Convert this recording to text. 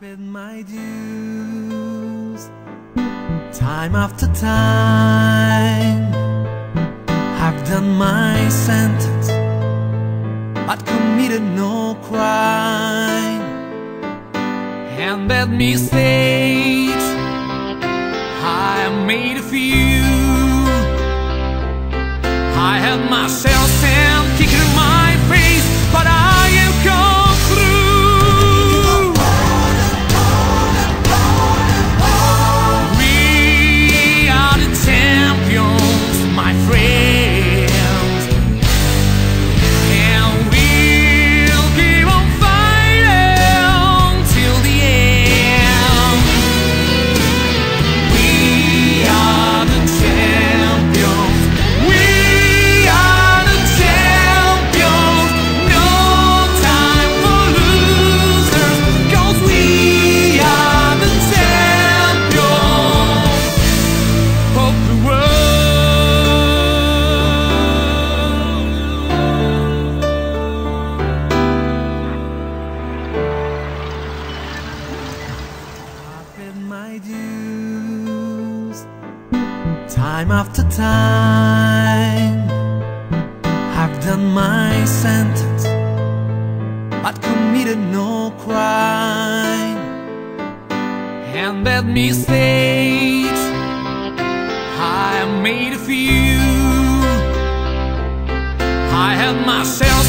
paid my dues time after time. I've done my sentence, but committed no crime. And that mistakes I made a few. I had myself dues time after time. I've done my sentence, but committed no crime. And that mistakes I made a few. I had myself